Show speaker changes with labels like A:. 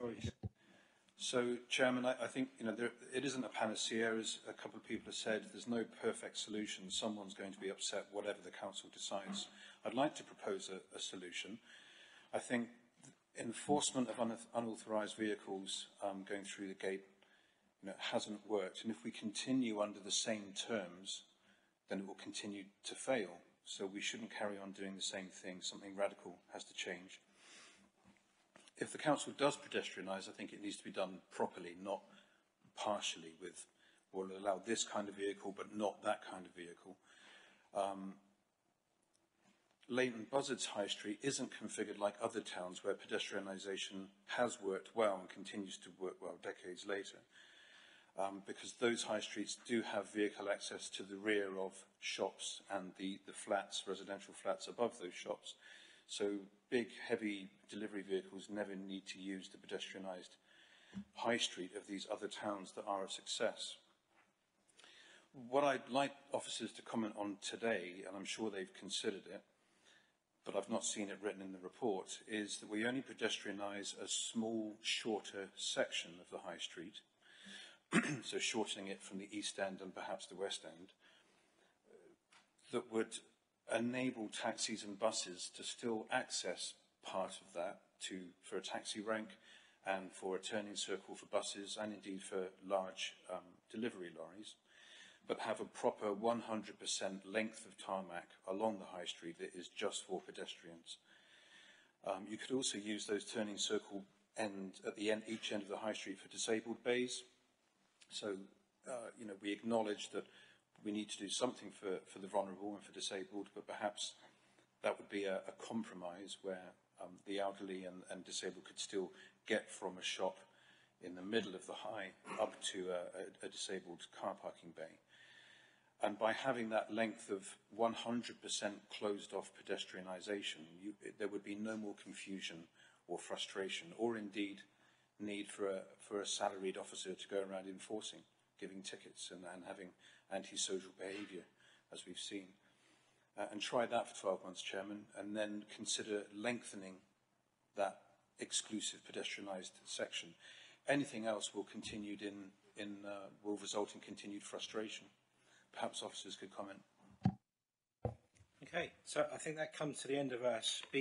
A: please.
B: So, Chairman, I, I think you know there, it isn't a panacea, as a couple of people have said. There's no perfect solution. Someone's going to be upset, whatever the council decides. I'd like to propose a, a solution. I think enforcement of un unauthorised vehicles um, going through the gate you know, hasn't worked, and if we continue under the same terms, then it will continue to fail. So we shouldn't carry on doing the same thing. Something radical has to change. If the council does pedestrianise, I think it needs to be done properly, not partially with, we'll allow this kind of vehicle, but not that kind of vehicle. Um, Leighton Buzzards High Street isn't configured like other towns where pedestrianisation has worked well and continues to work well decades later. Um, because those high streets do have vehicle access to the rear of shops and the, the flats, residential flats above those shops. So big, heavy delivery vehicles never need to use the pedestrianised high street of these other towns that are a success. What I'd like officers to comment on today, and I'm sure they've considered it, but I've not seen it written in the report, is that we only pedestrianise a small, shorter section of the high street, so shortening it from the east end and perhaps the west end, that would enable taxis and buses to still access part of that to, for a taxi rank and for a turning circle for buses and indeed for large um, delivery lorries, but have a proper 100% length of tarmac along the high street that is just for pedestrians. Um, you could also use those turning circle end at the end, each end of the high street for disabled bays. So, uh, you know, we acknowledge that we need to do something for, for the vulnerable and for disabled, but perhaps that would be a, a compromise where um, the elderly and, and disabled could still get from a shop in the middle of the high up to a, a, a disabled car parking bay. And by having that length of 100% closed off pedestrianisation, there would be no more confusion or frustration, or indeed need for a, for a salaried officer to go around enforcing, giving tickets and, and having antisocial behaviour, as we've seen. Uh, and try that for 12 months, Chairman, and then consider lengthening that exclusive pedestrianised section. Anything else will continued in, in uh, will result in continued frustration. Perhaps officers could comment.
A: Okay, so I think that comes to the end of our speech.